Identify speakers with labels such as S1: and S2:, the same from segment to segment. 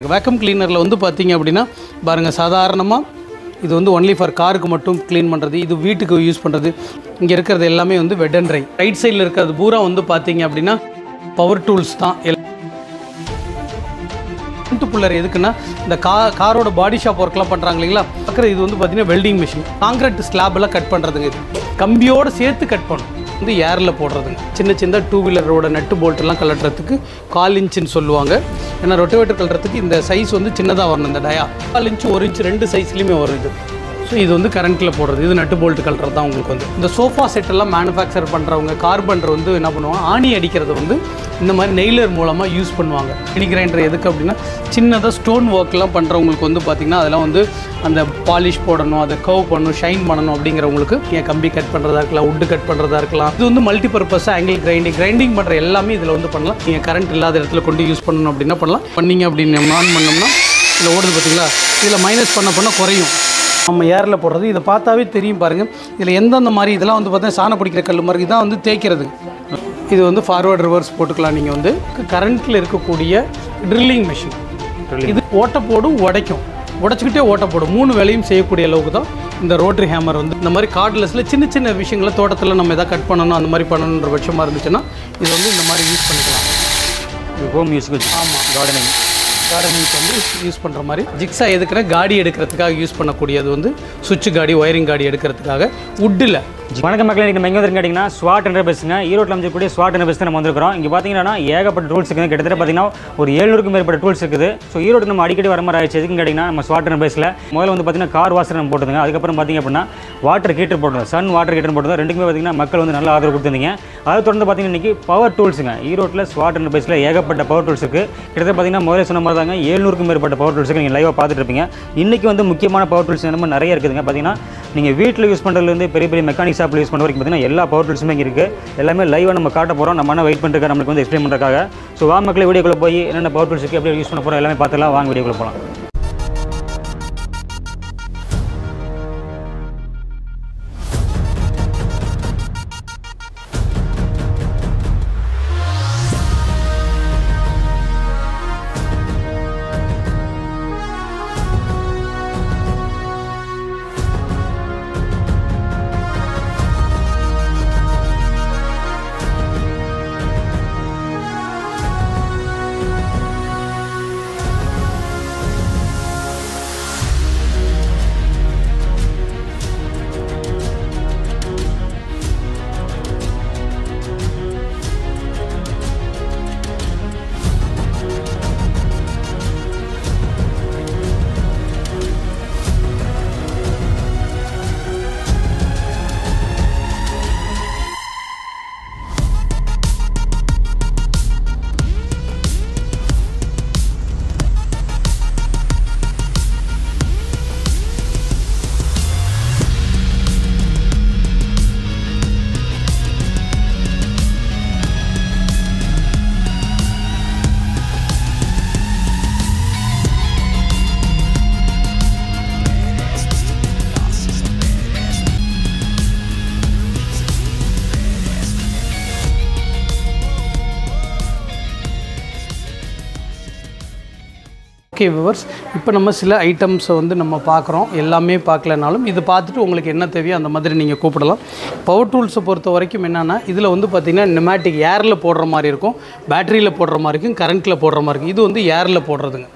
S1: Vacuum கிளீனரில் வந்து பார்த்தீங்க அப்படின்னா பாருங்கள் சாதாரணமாக இது வந்து ஒன்லி ஃபார் காருக்கு மட்டும் க்ளீன் பண்ணுறது இது வீட்டுக்கு யூஸ் பண்ணுறது இங்கே இருக்கிறது எல்லாமே வந்து வெட் அண்ட் ட்ரை ரைட் சைடில் இருக்கிறது பூரா வந்து பார்த்தீங்க அப்படின்னா பவர் டூல்ஸ் தான். எல் ஃப்ரண்ட் புல்லர் எதுக்குன்னா இந்த கா காரோட பாடி ஷாப் ஒர்க்லாம் பண்ணுறாங்க இல்லைங்களா? பார்க்குற இது வந்து பார்த்தீங்கன்னா வெல்டிங் மிஷின் காங்கிரட் ஸ்லாப் எல்லாம் கட் பண்ணுறதுங்க இது. கம்பியோடு சேர்த்து கட் பண்ணும் வந்து ஏரில் போடுறதுங்க சின்ன சின்ன டூ வீலரோட நட்டு போல்ட்டெல்லாம் கலட்டுறதுக்கு கால் இன்ச்சுன்னு சொல்லுவாங்க. ஏன்னா ரொட்டவேட்டர் கலட்டுறதுக்கு இந்த சைஸ் வந்து சின்னதாக வரணும் இந்த டயா கால் இன்ச்சு ஒரு இன்ச்சு ரெண்டு சைஸ்லேயுமே வரும் இது. ஸோ இது வந்து கரண்ட்டில் போடுறது. இது நட்டு போல்ட்டு கலட்டுறது தான் உங்களுக்கு வந்து. இந்த சோஃபா செட்டெல்லாம் மேனுஃபேக்சர் பண்ணுறவங்க கார்பன்டர் வந்து என்ன பண்ணுவாங்க? ஆணி அடிக்கிறது வந்து இந்த மாதிரி நெய்லர் மூலமாக யூஸ் பண்ணுவாங்க. மினி கிரைண்டர் எதுக்கு அப்படின்னா சின்னதாக ஸ்டோன் ஒர்க்லாம் பண்ணுறவங்களுக்கு வந்து பார்த்திங்கன்னா அதெல்லாம் வந்து அந்த பாலிஷ் போடணும் அதை கவ் பண்ணணும் ஷைன் பண்ணணும் அப்படிங்கிறவங்களுக்கு ஏன் கம்பி கட் பண்ணுறதா இருக்கலாம் உட்டு கட் பண்ணுறதா இருக்கலாம். இது வந்து multi purpose angle grinding grinding பண்ணுற எல்லாமே இதில் வந்து பண்ணலாம். நீங்கள் கரண்ட் இல்லாத இடத்துல கொண்டு யூஸ் பண்ணணும் அப்படின்னா பண்ணலாம். பண்ணீங்க அப்படின்னு ஆன் பண்ணோம்னா இதில் ஓடுது பார்த்தீங்களா இதில் மைனஸ் பண்ண பண்ண குறையும். நம்ம ஏரில் போடுறது. இதை பார்த்தாவே தெரியும் பாருங்கள் இதில் எந்தெந்த மாதிரி இதெல்லாம் வந்து பார்த்தா சாணம் பிடிக்கிற கல் மாதிரி இதான் வந்து தேய்க்கிறது. இது வந்து ஃபார்வர்ட் ரிவர்ஸ் போட்டுக்கலாம் நீங்கள் வந்து. கரண்ட்டில் இருக்கக்கூடிய ட்ரில்லிங் மிஷின் இது ஓட்டை போடும் உடைக்கும். உடச்சிக்கிட்டே ஓட்டை போடும் மூணு வேலையும் செய்யக்கூடிய அளவுக்கு தான் இந்த ரோட்டரி ஹேமர் வந்து. இந்த மாதிரி கார்ட்லெஸில் சின்ன சின்ன விஷயங்களை தோட்டத்தில் நம்ம எதாவது கட் பண்ணணும் அந்த மாதிரி பண்ணணுன்ற பட்சமாக இருந்துச்சுன்னா இது வந்து இந்த மாதிரி யூஸ் பண்ணிக்கலாம்.
S2: ஹோம் வச்சு
S1: ஆமாம்
S2: கார்டனிங்
S1: கார்டனிங்க்கு வந்து யூஸ் பண்ணுற மாதிரி. ஜிக்ஸா எதுக்குன்னா காடி எடுக்கிறதுக்காக யூஸ் பண்ணக்கூடியது வந்து சுவிட்ச் காடி ஒயரிங் காடி எடுக்கிறதுக்காக உட்டில்
S2: வணக்கம் மக்கள் இன்றைக்கி நம்ம எங்கே வந்து கேட்டிங்கன்னா ஸ்வாட் என்ற பஸ்ஸுங்க ஈரோட்டில் அமைச்சக்கூடிய ஸ்வாட் என்ற பஸ் நம்ம வந்திருக்கிறோம். இங்கே பார்த்தீங்கன்னா ஏகப்பட்ட டூல்ஸ் இருக்குது. கிட்டத்தட்ட பார்த்தீங்கன்னா ஒரு ஏழுநூறுக்கும் மேற்பட்ட டூல்ஸ் இருக்குது. ஸோ ஈரோடு நம்ம அடிக்கடி வர மாதிரி ஆயிடுச்சு. எதுக்கு கேட்டிங்கன்னா நம்ம ஸ்வாட் என்ற பஸ்ஸில் முதல்ல வந்து பார்த்தீங்கன்னா கார் வாஷர் நம்ம போட்டுருங்க அதுக்கப்புறம் பார்த்தீங்க அப்படின்னா வாட்டர் ஹீட்டர் போட்டுருந்தோம். சன் வாட்டர் ஹீட்டர் போட்டுருந்தோம். ரெண்டுக்குமே பார்த்தீங்கன்னா மக்கள் வந்து நல்ல ஆதரவு கொடுத்துருந்தீங்க. அதை தொடர்ந்து பார்த்தீங்கன்னா இன்றைக்கி பவர் டூல்ஸுங்க ஈரோட்டில் ஸ்வாட் என்ற பஸ்ஸில் ஏகப்பட்ட பவர் டூல்ஸ் இருக்குது கிட்டத்தட்ட பார்த்தீங்கன்னா முதல்ல சொன்ன மாதிரி தாங்க ஏழுநூறுக்கும் மேற்பட்ட பவர் டூல்ஸுக்கு நீங்கள் லைவாக பார்த்துட்டு இருப்பீங்க. இன்றைக்கி வந்து முக்கியமான பவர் டூல்ஸ் நம்ம நிறைய இருக்குதுங்க. பார்த்தீங்கன்னா நீங்கள் வீட்டில் யூஸ் பண்ணுறதுலேருந்து பெரிய பெரிய மெக்கானிக் ஷாப்பில் யூஸ் பண்ணுற வரைக்கும் பார்த்தீங்கன்னா எல்லா பவர் டூல்ஸுமே இங்கே இருக்குது எல்லாமே லைவாக நம்ம காட்ட போகிறோம் நம்ம என்ன வெயிட் பண்ணிருக்கா நம்மளுக்கு வந்து எக்ஸ்பிளைன் பண்ணுறக்காக ஸோ வா மக்களை வீடியோக்குள்ளே போய் என்னென்ன பவர் டூல்ஸ் இருக்குது எப்படி யூஸ் பண்ண போகிறோம் எல்லாமே பார்த்துலாம் வாங்க வீடியோக்குள்ளே போகலாம்
S1: ஓகே விவர்ஸ் இப்போ நம்ம சில ஐட்டம்ஸை வந்து நம்ம பார்க்குறோம் எல்லாமே பார்க்கலனாலும் இது பார்த்துட்டு உங்களுக்கு என்ன தேவையோ அந்த மாதிரி நீங்கள் கூப்பிடலாம். பவர் டூல்ஸை பொறுத்த வரைக்கும் என்னென்னா இதில் வந்து பார்த்திங்கன்னா நிமேட்டிக் ஏரில் போடுற மாதிரி இருக்கும். பேட்டரியில் போடுற மாதிரி இருக்கும். கரண்ட்டில் போடுற மாதிரி இருக்கும். இது வந்து ஏரில் போடுறதுங்க.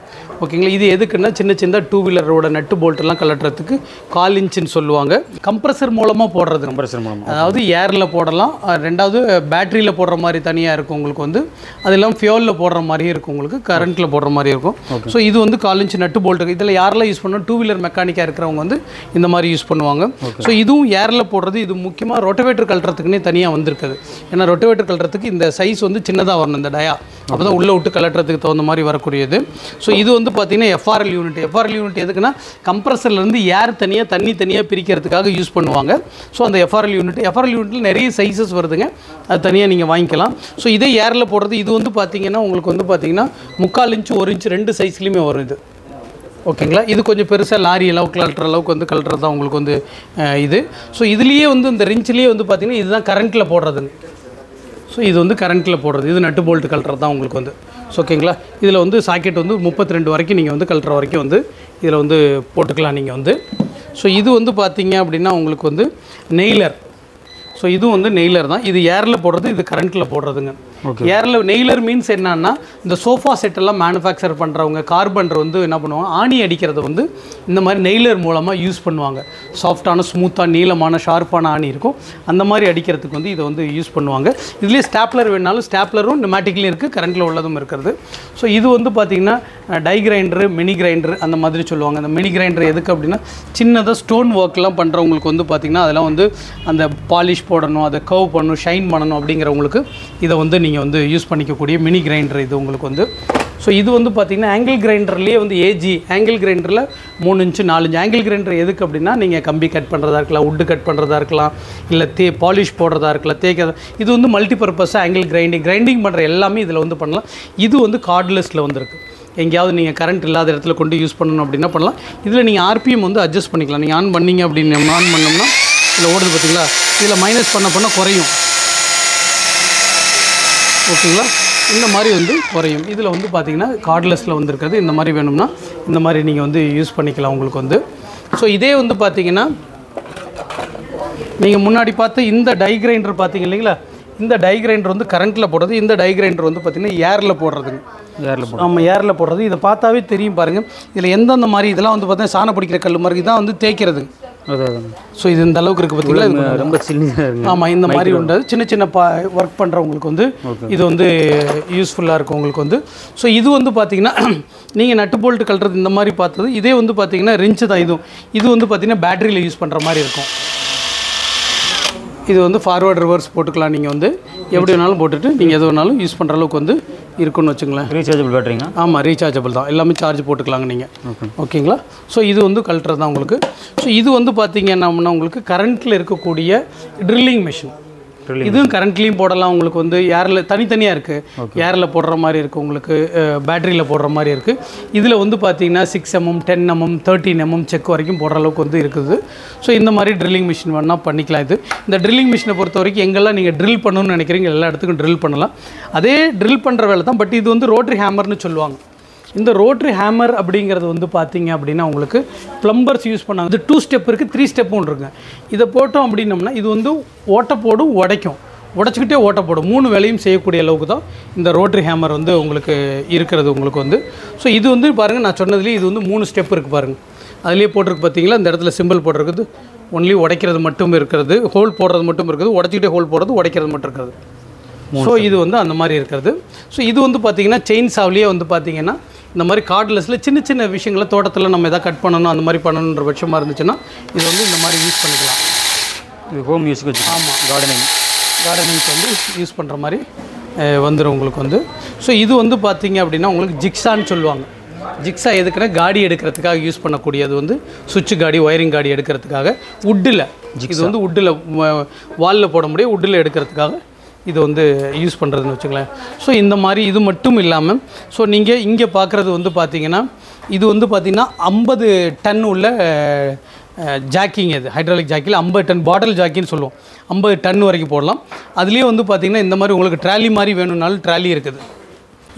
S1: ஓகேங்களா இது எதுக்குன்னா சின்ன சின்ன டூ வீலரோட நட்டு போல்ட்டெல்லாம் கலட்டுறதுக்கு கால் இன்ச்சுன்னு சொல்லுவாங்க. கம்ப்ரஸர் மூலமாக போடுறது.
S2: கம்ப்ரஸர் மூலமாக
S1: அதாவது ஏரில் போடலாம். ரெண்டாவது பேட்டரியில் போடுற மாதிரி தனியாக இருக்கும் உங்களுக்கு வந்து. அது இல்லாமல் ஃபியூலில் போடுற மாதிரியும் இருக்கும் உங்களுக்கு. கரண்ட்டில் போடுற மாதிரி இருக்கும். ஸோ இது வந்து கால் இன்ச்சு நட்டு போல்ட்டு இதில் யாரெல்லாம் யூஸ் பண்ணணும்? டூ வீலர் மெக்கானிக்காக இருக்கிறவங்க வந்து இந்த மாதிரி யூஸ் பண்ணுவாங்க. ஸோ இதுவும் ஏரில் போடுறது. இது முக்கியமாக ரொட்டவேட்டர் கழட்டுறதுக்குன்னே தனியாக வந்திருக்குது. ஏன்னா ரொட்டவேட்டர் கழட்டுறதுக்கு இந்த சைஸ் வந்து சின்னதாக வரணும் இந்த டயா அப்போ தான் உள்ளே விட்டு கலட்டுறதுக்கு தகுந்த மாதிரி வரக்கூடியது. ஸோ இது வந்து பார்த்தீங்கன்னா எஃப்ஆர்எல் யூனிட் எஃப்ஆர்எல் யூனிட் எதுக்குன்னா கம்ப்ரஸர்லேருந்து ஏர் தனியாக தண்ணி தனியாக பிரிக்கிறதுக்காக யூஸ் பண்ணுவாங்க. ஸோ அந்த எஃப்ஆர்எல் யூனிட் எஃப்ஆர்எல் யூனிட்டில் நிறைய சைஸஸ் வருதுங்க. அது தனியாக நீங்கள் வாங்கிக்கலாம். ஸோ இதே ஏரில் போடுறது இது வந்து பார்த்தீங்கன்னா உங்களுக்கு வந்து பார்த்தீங்கன்னா முக்கால் இன்ச்சு ஒரு இன்ச்சு ரெண்டு சைஸ்லேயுமே வரும் இது. ஓகேங்களா இது கொஞ்சம் பெருசாக லாரி அளவுக்கு கலட்டுற அளவுக்கு வந்து கலட்டுறது தான் உங்களுக்கு வந்து இது. ஸோ இதுலேயே வந்து இந்த ரிஞ்சிலேயே வந்து பார்த்திங்கன்னா இதுதான் கரண்ட்டில் போடுறதுங்க. ஸோ இது வந்து கரண்ட்டில் போடுறது. இது நட்டு போல்ட்டு கலட்டுறது தான் உங்களுக்கு வந்து. ஸோ ஓகேங்களா? இதில் வந்து சாக்கெட் வந்து முப்பத்தி ரெண்டு வரைக்கும் நீங்கள் வந்து கழட்டுற வரைக்கும் வந்து இதில் வந்து போட்டுக்கலாம் நீங்கள் வந்து. ஸோ இது வந்து பார்த்தீங்க அப்படின்னா உங்களுக்கு வந்து நெய்லர். ஸோ இதுவும் வந்து நெய்லர் தான். இது ஏரில் போடுறது இது கரண்ட்டில் போடுறதுங்க. ஏரில் நெய்லர் மீன்ஸ் என்னன்னா இந்த சோஃபா செட் எல்லாம் மேனுஃபேக்சர் பண்ணுறவங்க கார்பன்டர் வந்து என்ன பண்ணுவாங்க ஆணி அடிக்கிறத வந்து இந்த மாதிரி நெய்லர் மூலமாக யூஸ் பண்ணுவாங்க. சாஃப்டான ஸ்மூத்தாக நீளமான ஷார்ப்பான ஆணி இருக்கும். அந்த மாதிரி அடிக்கிறதுக்கு வந்து இதை வந்து யூஸ் பண்ணுவாங்க. இதுலேயே ஸ்டாப்லர் வேணாலும் ஸ்டாப்லரும் நிமேட்டிக்லேயும் இருக்குது கரண்ட்டில் உள்ளதும் இருக்கிறது. ஸோ இது வந்து பார்த்திங்கன்னா டை கிரைண்டரு மினி கிரைண்டர் அந்த மாதிரி சொல்லுவாங்க. அந்த மினி கிரைண்டர் எதுக்கு அப்படின்னா சின்னதாக ஸ்டோன் ஒர்க்லாம் பண்ணுறவங்களுக்கு வந்து பார்த்திங்கன்னா அதெல்லாம் வந்து அந்த பாலிஷ் போடணும் அதை கவ் பண்ணணும் ஷைன் பண்ணணும் அப்படிங்கிறவங்களுக்கு இதை வந்து நீங்கள் நீங்கள் வந்து யூஸ் பண்ணிக்கக்கூடிய மினி கிரைண்டர் இது உங்களுக்கு வந்து. ஸோ இது வந்து பார்த்திங்கன்னா ஆங்கிள் கிரைண்டர்லேயே வந்து ஏஜி ஆங்கிள் கிரைண்டரில் மூணு இன்ச்சு நாலு இன்ச்சு ஆங்கிள் கிரைண்டர் எதுக்கு அப்படின்னா நீங்கள் கம்பி கட் பண்ணுறதா இருக்கலாம் உட்டு கட் பண்ணுறதா இருக்கலாம் இல்லை தே பாலிஷ் போடுறதா இருக்கலாம் தேய்க்கிறதா இது வந்து மல்டிபர்பஸை ஆங்கிள் கிரைண்டிங் கிரைண்டிங் பண்ணுற எல்லாமே இதில் வந்து பண்ணலாம். இது வந்து கார்ட்லெஸில் வந்துருக்கு. எங்கேயாவது நீங்கள் கரண்ட் இல்லாத இடத்துல கொண்டு யூஸ் பண்ணணும் அப்படின்னா பண்ணலாம். இதில் நீங்கள் ஆர்பிஎம் வந்து அட்ஜஸ்ட் பண்ணிக்கலாம். நீங்கள் ஆன் பண்ணீங்க அப்படின்னு ஆன் பண்ணோம்னா இதில் ஓடுது பார்த்தீங்களா இதில் மைனஸ் பண்ண பண்ண குறையும். ஓகேங்களா? இந்த மாதிரி வந்து குறையும். இதில் வந்து பார்த்தீங்கன்னா கார்ட்லெஸில் வந்திருக்கிறது. இந்த மாதிரி வேணும்னா இந்த மாதிரி நீங்கள் வந்து யூஸ் பண்ணிக்கலாம் உங்களுக்கு வந்து. ஸோ இதே வந்து பார்த்தீங்கன்னா நீங்கள் முன்னாடி பார்த்த இந்த டை கிரைண்டர் பார்த்தீங்க இல்லைங்களா? இந்த டை கிரைண்டர் வந்து கரண்ட்டில் போடுறது இந்த டை கிரைண்டர் வந்து பார்த்தீங்கன்னா ஏரில் போடுறதுங்க.
S2: ஏரில் போ
S1: ஆமாம் ஏரில் போடுறது. இதை பார்த்தாவே தெரியும் பாருங்கள் இதில் எந்தெந்த மாதிரி இதெல்லாம் வந்து பார்த்தீங்கன்னா சாணம் பிடிக்கிற கல் மாதிரி தான் வந்து தேய்க்கிறது
S2: அது அதான்
S1: ஸோ இது இந்த அளவுக்கு இருக்குது பார்த்தீங்களா? இது
S2: ரொம்ப இருக்குங்க
S1: ஆமாம் இந்த மாதிரி உண்டு. சின்ன சின்ன பா ஒர்க் பண்ணுறவங்களுக்கு வந்து இது வந்து யூஸ்ஃபுல்லாக இருக்கும் உங்களுக்கு வந்து. ஸோ இது வந்து பார்த்தீங்கன்னா நீங்கள் நட்டு போல்ட்டு கழட்டுறது இந்த மாதிரி பார்த்தது. இதே வந்து பார்த்தீங்கன்னா ரிஞ்சு தான் இதுவும் இது வந்து பார்த்தீங்கன்னா பேட்டரியில் யூஸ் பண்ணுற மாதிரி இருக்கும். இது வந்து ஃபார்வர்ட் ரிவர்ஸ் போட்டுக்கலாம் நீங்கள் வந்து. எப்படி வேணாலும் போட்டுட்டு நீங்கள் எது வேணாலும் யூஸ் பண்ணுற அளவுக்கு வந்து இருக்குன்னு வச்சுங்களேன்
S2: ரீசார்ஜபிள் பேட்டரிங்க
S1: ஆமாம் ரீசார்ஜபிள் தான். எல்லாமே சார்ஜ் போட்டுக்கலாங்க நீங்கள் ஓகேங்களா ஸோ இது வந்து கழட்டுறது தான் உங்களுக்கு. ஸோ இது வந்து பார்த்தீங்கன்னா உங்களுக்கு கரண்ட்டில் இருக்கக்கூடிய ட்ரில்லிங் மிஷின் இதுவும் கரண்ட்லேயும் போடலாம். உங்களுக்கு வந்து ஏரில் தனித்தனியாக இருக்குது ஏரில் போடுற மாதிரி இருக்குது உங்களுக்கு பேட்டரியில் போடுற மாதிரி இருக்குது இதில் வந்து பார்த்தீங்கன்னா six M M ten M M thirteen M M chuck வரைக்கும் போடுற அளவுக்கு வந்து இருக்குது. ஸோ இந்த மாதிரி ட்ரில்லிங் மிஷின் வேணால் பண்ணிக்கலாம் இது. இந்த ட்ரில்லிங் மிஷினை பொறுத்த வரைக்கும் எங்கெல்லாம் நீங்கள் ட்ரில் பண்ணணும்னு நினைக்கிறீங்க எல்லா இடத்துக்கும் ட்ரில் பண்ணலாம். அதே ட்ரில் பண்ணுற வேலை தான். பட் இது வந்து ரோட்டரி ஹேமர்னு சொல்லுவாங்க. இந்த ரோட்ரி ஹேமர் அப்படிங்கிறது வந்து பார்த்தீங்க அப்படின்னா உங்களுக்கு ப்ளம்பர்ஸ் யூஸ் பண்ணாங்க. இது டூ ஸ்டெப் இருக்குது த்ரீ ஸ்டெப்பும் இருக்குங்க இதை போட்டோம் அப்படின்னம்னா இது வந்து ஓட்டை போடும் உடைக்கும். உடச்சிக்கிட்டே ஓட்டை போடும் மூணு வேலையும் செய்யக்கூடிய அளவுக்கு தான் இந்த ரோட்ரி ஹேமர் வந்து உங்களுக்கு இருக்கிறது உங்களுக்கு வந்து. ஸோ இது வந்து பாருங்கள் நான் சொன்னதுலேயே இது வந்து மூணு ஸ்டெப் இருக்குது பாருங்கள் அதுலேயே போட்டிருக்கு பார்த்தீங்களா? இந்த இடத்துல சிம்பிள் போட்டிருக்குது. ஒன்லி உடைக்கிறது மட்டும் இருக்கிறது. ஹோல் போடுறது மட்டும் இருக்குது. உடச்சிக்கிட்டே ஹோல் போடுறது உடைக்கிறது மட்டும் இருக்கிறது. ஸோ இது வந்து அந்த மாதிரி இருக்கிறது. ஸோ இது வந்து பார்த்தீங்கன்னா செயின் சாவ்லேயே வந்து பார்த்தீங்கன்னா இந்த மாதிரி கார்ட்லெஸில் சின்ன சின்ன விஷயங்களை தோட்டத்தில் நம்ம எதாவது கட் பண்ணணும் அந்த மாதிரி பண்ணணுன்ற பட்சமாக இருந்துச்சுன்னா இது வந்து இந்த மாதிரி யூஸ் பண்ணிக்கலாம்.
S2: இது ஹோம் யூஸுக்கு வச்சுக்கலாம்.
S1: ஆமாம்
S2: கார்டனிங்
S1: கார்டனிங்க்கு வந்து யூஸ் பண்ணுற மாதிரி வந்துடும் உங்களுக்கு வந்து. ஸோ இது வந்து பார்த்தீங்க அப்படின்னா உங்களுக்கு ஜிக்ஸான்னு சொல்லுவாங்க. ஜிக்ஸா எதுக்குன்னா காடி எடுக்கிறதுக்காக யூஸ் பண்ணக்கூடியது வந்து சுவிட்ச் காடி ஒயரிங் காடி எடுக்கிறதுக்காக. உட்டில் இது வந்து உட்டில் வாலில் போட முடியும் உட்டில் எடுக்கிறதுக்காக இது வந்து யூஸ் பண்ணுறதுன்னு வச்சுங்களேன். ஸோ இந்த மாதிரி இது மட்டும் இல்லாமல் ஸோ நீங்கள் இங்கே பார்க்குறது வந்து பார்த்தீங்கன்னா இது வந்து பார்த்திங்கன்னா ஐம்பது டன் உள்ள ஜாக்கிங் இது ஹைட்ராலிக் ஜாக்கியில் ஐம்பது டன் பாட்டில் ஜாக்கின்னு சொல்லுவோம். ஐம்பது டன் வரைக்கும் போடலாம். அதுலேயே வந்து பார்த்தீங்கன்னா இந்த மாதிரி உங்களுக்கு ட்ராலி மாதிரி வேணும்னாலும் ட்ராலி இருக்குது.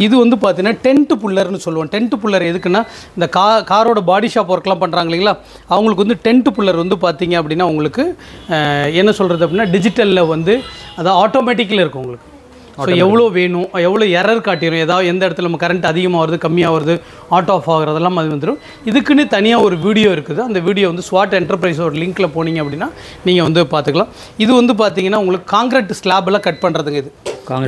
S1: இது வந்து பார்த்தீங்கன்னா டென்ட்டு புல்லர்னு சொல்லுவோம். டென்ட்டு புல்லர் எதுக்குன்னா இந்த கா காரோட பாடி ஷாப் ஒர்க்லாம் பண்ணுறாங்க இல்லைங்களா? அவங்களுக்கு வந்து டென்ட்டு புல்லர் வந்து பார்த்தீங்க அப்படின்னா உங்களுக்கு என்ன சொல்கிறது அப்படின்னா டிஜிட்டலில் வந்து அதான் ஆட்டோமேட்டிக்கில் இருக்கும் உங்களுக்கு. ஸோ எவ்வளோ வேணும் எவ்வளோ எரர் காட்டிடும் ஏதாவது எந்த இடத்துல நம்ம கரண்ட் அதிகமாக வருது கம்மியாக வருது ஆட் ஆஃப் ஆகுறதெல்லாம் அது வந்துடும் இதுக்குன்னு தனியாக ஒரு வீடியோ இருக்குது. அந்த வீடியோ வந்து ஸ்வாட் என்டர்பிரைஸோட லிங்க்கில் போனீங்க அப்படின்னா நீங்கள் வந்து பார்த்துக்கலாம். இது வந்து பார்த்தீங்கன்னா உங்களுக்கு காங்கிரீட் ஸ்லாப்லாம் கட் பண்ணுறதுங்க இது.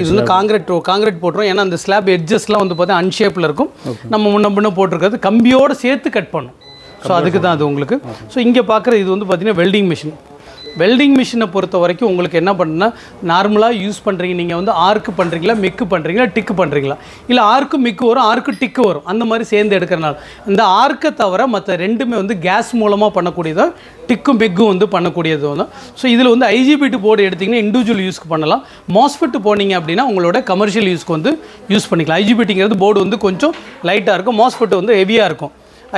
S1: இது வந்து காங்கிரீட் காங்கிரீட் போட்டுரும் ஏன்னா அந்த ஸ்லாப் எட்ஜஸ்லாம் வந்து பார்த்தா அன்ஷேப்பில் இருக்கும். நம்ம முன்ன முன்ன போட்டிருக்கிறது கம்பியோட சேர்த்து கட் பண்ணும். ஸோ அதுக்கு தான் அது உங்களுக்கு. ஸோ இங்கே பார்க்குற இது வந்து பார்த்தீங்கன்னா வெல்டிங் மிஷின் வெல்டிங் மிஷினை பொறுத்த வரைக்கும் உங்களுக்கு என்ன பண்ணுன்னா நார்மலாக யூஸ் பண்ணுறீங்க நீங்கள் வந்து ஆர்க்கு பண்ணுறீங்களா மிக்கு பண்ணுறீங்களா டிக்கு பண்ணுறீங்களா இல்லை ஆர்க்கு மிக்கு வரும் ஆர்க்கு டிக்கு வரும் அந்த மாதிரி சேர்ந்து எடுக்கிறனால இந்த ஆர்க்கை தவிர மற்ற ரெண்டுமே வந்து கேஸ் மூலமாக பண்ணக்கூடியதோ டிக்கும் பிக்கும் வந்து பண்ணக்கூடியது தான் ஸோ இதில் வந்து ஐஜிபிடி போர்டு எடுத்திங்கன்னா இண்டிவிஜுவல் யூஸ்க்கு பண்ணலாம். மாஸ்ஃபெட் போனீங்க அப்படின்னா உங்களோட கமர்ஷியல் யூஸ்க்கு வந்து யூஸ் பண்ணிக்கலாம். ஐஜிபிடிங்கிறது போர்டு வந்து கொஞ்சம் லைட்டாக இருக்கும் மாஸ்ஃபெட் வந்து ஹெவியாக இருக்கும்.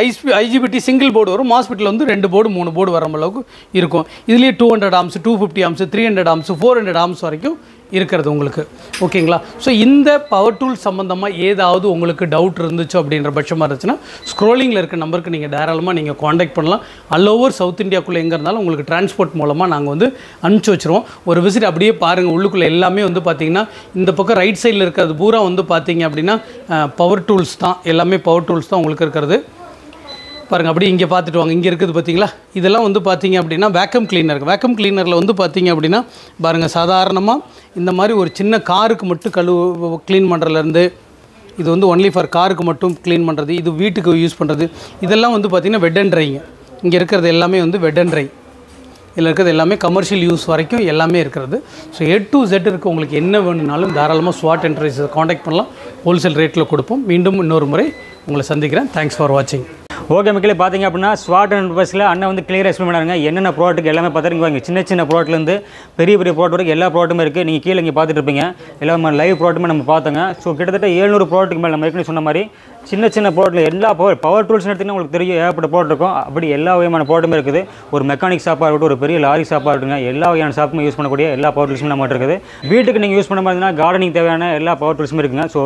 S1: ஐஸ்பி ஐஜிபிடி சிங்கிள் போர்டு வரும். ஹாஸ்பிட்டலில் வந்து ரெண்டு போர்டு மூணு போர்டு வர அளவுக்கு இருக்கும். இதுலேயே two hundred amps two fifty amps three hundred amps four hundred amps வரைக்கும் இருக்கிறது உங்களுக்கு. ஓகேங்களா ஸோ இந்த பவர் டூல் சம்மந்தமாக ஏதாவது உங்களுக்கு டவுட் இருந்துச்சு அப்படின்ற பட்சமாக இருந்துச்சுன்னா ஸ்க்ரோலிங்கில் இருக்க நம்பருக்கு நீங்கள் தாராளமாக நீங்கள் காண்டாக்ட் பண்ணலாம். ஆல் ஓவர் சவுத் இந்தியாக்குள்ளே எங்கே இருந்தாலும் உங்களுக்கு டிரான்ஸ்போர்ட் மூலமாக நாங்கள் வந்து அனுப்பிச்சி வச்சுருவோம். ஒரு விசிட் அப்படியே பாருங்கள் உள்ளுக்குள்ளே எல்லாமே வந்து பார்த்திங்கன்னா இந்த பக்கம் ரைட் சைடில் இருக்கிறது பூரா வந்து பார்த்தீங்க அப்படின்னா பவர் டூல்ஸ் தான். எல்லாமே பவர் டூல்ஸ் தான் உங்களுக்கு இருக்கிறது. பாருங்கள் அப்படியே இங்கே பார்த்துட்டு வாங்க. இங்கே இருக்குது பார்த்தீங்களா? இதெல்லாம் வந்து பார்த்தீங்க அப்படின்னா வேக்கம் கிளீனர் வேக்கம் கிளீனரில் வந்து பார்த்தீங்க அப்படின்னா பாருங்கள் சாதாரணமாக இந்த மாதிரி ஒரு சின்ன காருக்கு மட்டும் கழுவு க்ளீன் பண்ணுறதுலேருந்து இது வந்து ஒன்லி ஃபார் காருக்கு மட்டும் க்ளீன் பண்ணுறது இது வீட்டுக்கு யூஸ் பண்ணுறது இதெல்லாம் வந்து பார்த்திங்கன்னா வெட் அண்ட் ட்ரைங்க இங்கே இருக்கிறது எல்லாமே வந்து வெட் அண்ட் ட்ரை இதில் இருக்கிறது எல்லாமே கமர்ஷியல் யூஸ் வரைக்கும் எல்லாமே இருக்கிறது. ஸோ ஏ டு ஜெட் இருக்க. உங்களுக்கு என்ன வேணும்னாலும் தாராளமாக ஸ்வாட் என்டர்பிரைஸை காண்டாக்ட் பண்ணலாம். ஹோல்சேல் ரேட்டில் கொடுப்போம். மீண்டும் இன்னொரு முறை உங்களை சந்திக்கிறேன். தேங்க்ஸ் ஃபார் வாட்சிங்
S2: ஓகே மக்களே பார்த்தீங்க அப்படின்னா ஸ்வாட் அண்ட் பஸ்ஸில் அண்ணன் வந்து கிளியர் எக்ஸ்பிளைன் பண்ணாருங்க. என்னென்ன ப்ராடக்ட் எல்லாமே பார்த்துருங்க வாங்க சின்ன சின்ன ப்ராடக்ட்லேருந்து பெரிய பெரிய ப்ராடக்ட் வரைக்கும் எல்லா ப்ராடக்ட்டுமே இருக்குது நீங்கள் கீழே இங்கே பார்த்துட்டு இருப்பீங்க. எல்லாமே லைவ் ப்ராடக்ட்டுமே நம்ம பார்த்தோங்க. ஸோ கிட்டத்தட்ட ஏழ்நூறு ப்ராடக்ட் மேலே நம்ம ஏற்கனவே சொன்ன மாதிரி சின்ன சின்ன ப்ராடக்ட்டில் எல்லா பவர் பவர் டூல்ஸ் எடுத்திங்கன்னா உங்களுக்கு தெரியும் ஏகப்பட்ட ப்ராடக்ட் இருக்கும். அப்படி எல்லா வகையான ப்ராடக்ட்டுமே இருக்குது. ஒரு மெக்கானிக் ஷாப்பாக இருக்கட்டும் ஒரு பெரிய லாரி ஷாப்பாக இருக்குங்க எல்லா வகையான ஷாப்புமே யூஸ் பண்ணக்கூடிய எல்லா பவர் டூல்ஸுமே நம்ம இருக்குது. வீட்டுக்கு நீங்கள் யூஸ் பண்ண மாதிரினா கார்டனிங் தேவையான எல்லா பவர் டூல்ஸுமே இருக்குங்க. ஸோ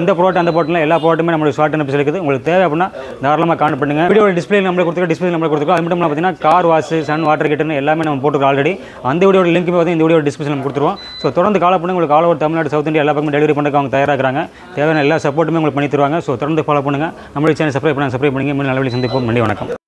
S2: இந்த ப்ராடக்ட் அந்த ப்ராடக்ட்லாம் எல்லா ப்ராடக்ட்டுமே நம்மளுடைய ஷார்ட் அண்ட் இருக்குது. உங்களுக்கு தேவை அப்படின்னா தாராளமாக கான்ட் பண்ணுங்க. வீடியோ டிஸ்பிளே நம்மளுக்கு கொடுத்துருக்க டிஸ்பிளே நம்மளுக்கு கொடுத்துருக்கோம் அது மட்டும் இல்லாமல் பார்த்தீங்கன்னா கார் வாஷ் சன் வாட்டர் கிட்டன்னு எல்லாமே நம்ம போட்டுருக்கோம் ஆல்ரெடி அந்த வீடியோட லிங்க் பார்த்தீங்கன்னா இந்த வீடியோ டிஸ்கிரிப்ஷன் நம்ம கொடுத்துருவோம். ஸோ தொடர்ந்து கால் பண்ணி உங்களுக்கு all over Tamil Nadu south India எல்லா பக்கமும் டெலிவரி பண்ணுறதுக்கு அவங்க தயாராகிறாங்க. தேவையான எல்லா சப்போர்ட்டுமே உங்களுக்கு பண்ணி தருவாங்க. ஸோ தொடர்ந்து ஃபாலோ பண்ணுங்கள் நம்மளுடைய சேனல் சப்ஸ்கிரைப் பண்ணி சப்ஸ்கிரைப் பண்ணுங்க. நல்ல வழி சந்திப்போம். நன்றி வணக்கம்.